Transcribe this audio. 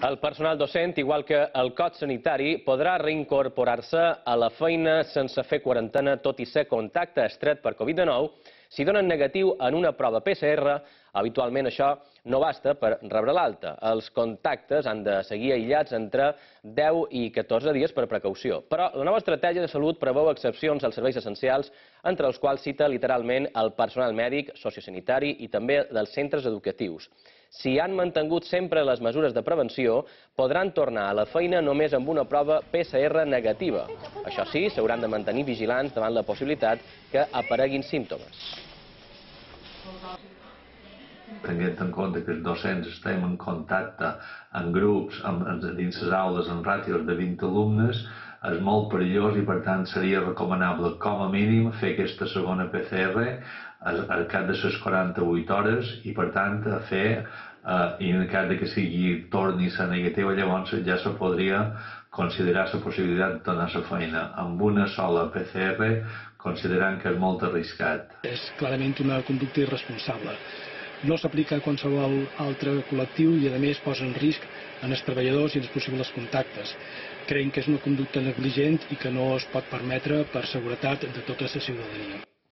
El personal docent, igual que el cot sanitari, podrà reincorporar-se a la feina sense fer quarantena, tot i ser contacte estret per Covid-19, si donen negatiu en una prova PCR, habitualment això no basta per rebre l'alta. Els contactes han de seguir aïllats entre 10 i 14 dies per precaució. Però la nova estratègia de salut preveu excepcions als serveis essencials, entre els quals cita literalment el personal mèdic, sociosanitari i també dels centres educatius si han mantingut sempre les mesures de prevenció, podran tornar a la feina només amb una prova PCR negativa. Això sí, s'hauran de mantenir vigilants davant la possibilitat que apareguin símptomes. Tenint en compte que els docents estem en contacte en grups, amb, dins les aules, en ràtios de 20 alumnes, és molt perillós i per tant seria recomanable com a mínim fer aquesta segona PCR al cap de les 48 hores i per tant fer eh, i en cas de que sigui torni a ser negativa llavors ja se podria considerar la possibilitat de tornar a la feina amb una sola PCR considerant que és molt arriscat. És clarament una conducta irresponsable. No s'aplica a qualsevol altre col·lectiu i a més posa en risc en els treballadors i els possibles contactes. Creiem que és una conducta negligent i que no es pot permetre per seguretat de tota la ciutadania.